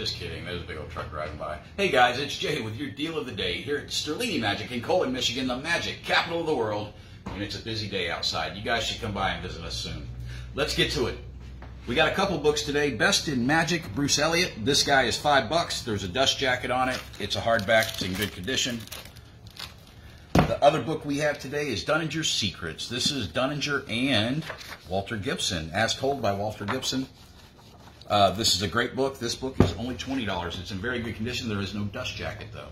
there's a big old truck driving by. Hey guys, it's Jay with your deal of the day here at Sterlini Magic in Colon, Michigan, the magic capital of the world. And it's a busy day outside. You guys should come by and visit us soon. Let's get to it. We got a couple books today. Best in Magic, Bruce Elliott. This guy is five bucks. There's a dust jacket on it. It's a hardback. It's in good condition. The other book we have today is Dunninger's Secrets. This is Dunninger and Walter Gibson, as told by Walter Gibson. Uh, this is a great book. This book is only $20. It's in very good condition. There is no dust jacket, though.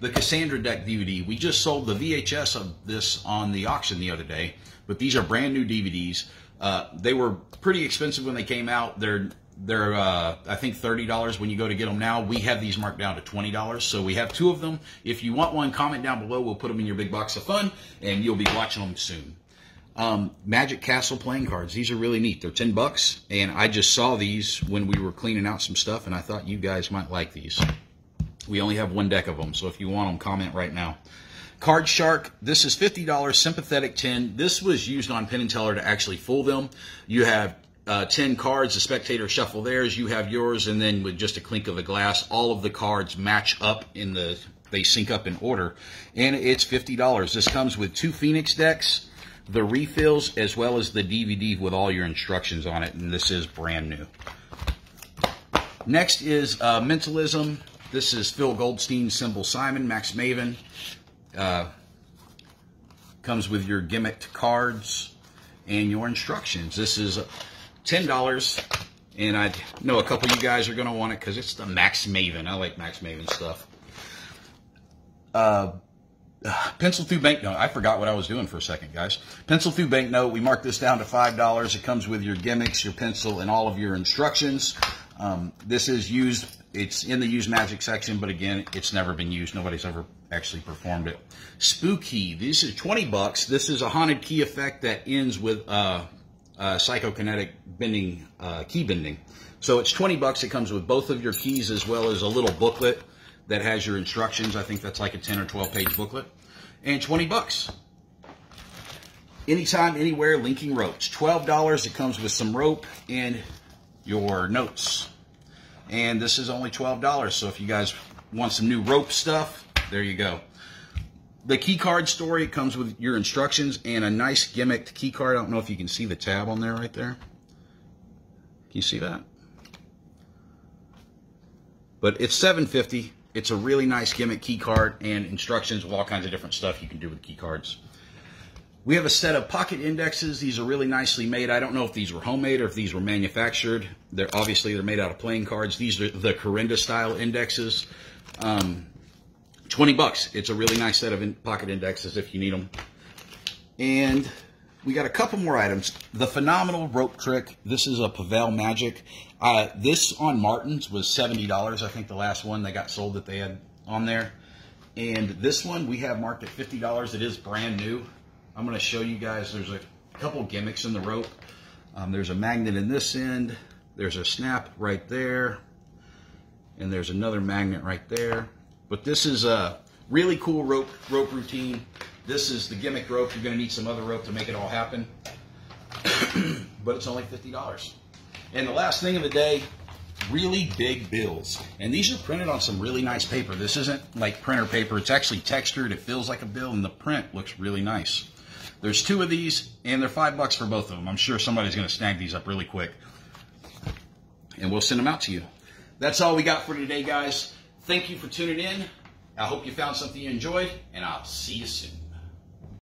The Cassandra Deck DVD. We just sold the VHS of this on the auction the other day, but these are brand new DVDs. Uh, they were pretty expensive when they came out. They're they're uh, I think thirty dollars when you go to get them now. We have these marked down to twenty dollars, so we have two of them. If you want one, comment down below. We'll put them in your big box of fun, and you'll be watching them soon. Um, Magic Castle playing cards. These are really neat. They're 10 bucks, and I just saw these when we were cleaning out some stuff, and I thought you guys might like these. We only have one deck of them, so if you want them, comment right now. Card Shark, this is $50 sympathetic 10. This was used on Penn Teller to actually fool them. You have uh, 10 cards, the spectator shuffle theirs, you have yours, and then with just a clink of the glass, all of the cards match up in the, they sync up in order. And it's $50. This comes with two Phoenix decks, the refills as well as the DVD with all your instructions on it, and this is brand new. Next is uh, Mentalism. This is Phil Goldstein, Symbol Simon, Max Maven. Uh, comes with your gimmicked cards and your instructions. This is $10, and I know a couple of you guys are going to want it because it's the Max Maven. I like Max Maven stuff. Uh, pencil through banknote. I forgot what I was doing for a second, guys. Pencil through banknote. We marked this down to $5. It comes with your gimmicks, your pencil, and all of your instructions. Um, this is used, it's in the used magic section, but again, it's never been used. Nobody's ever actually performed it. Spooky. This is 20 bucks. This is a haunted key effect that ends with uh, uh, psychokinetic bending, uh, key bending. So it's 20 bucks. It comes with both of your keys as well as a little booklet that has your instructions. I think that's like a 10 or 12 page booklet. And 20 bucks. Anytime, anywhere, linking ropes. $12. It comes with some rope and your notes. And this is only $12. So if you guys want some new rope stuff, there you go. The key card story, comes with your instructions and a nice gimmicked key card. I don't know if you can see the tab on there right there. Can you see that? But it's 750 it's a really nice gimmick key card and instructions with all kinds of different stuff you can do with key cards. We have a set of pocket indexes. These are really nicely made. I don't know if these were homemade or if these were manufactured. They're obviously they're made out of playing cards. These are the Corinda style indexes. Um, 20 bucks. It's a really nice set of in pocket indexes if you need them. And we got a couple more items. The Phenomenal Rope Trick. This is a Pavel Magic. Uh, this on Martin's was $70. I think the last one they got sold that they had on there. And this one we have marked at $50. It is brand new. I'm going to show you guys. There's a couple gimmicks in the rope. Um, there's a magnet in this end. There's a snap right there. And there's another magnet right there. But this is a really cool rope rope routine. This is the gimmick rope. You're going to need some other rope to make it all happen. but it's only $50. And the last thing of the day, really big bills. And these are printed on some really nice paper. This isn't like printer paper. It's actually textured. It feels like a bill, and the print looks really nice. There's two of these, and they're five bucks for both of them. I'm sure somebody's going to snag these up really quick. And we'll send them out to you. That's all we got for today, guys. Thank you for tuning in. I hope you found something you enjoyed, and I'll see you soon.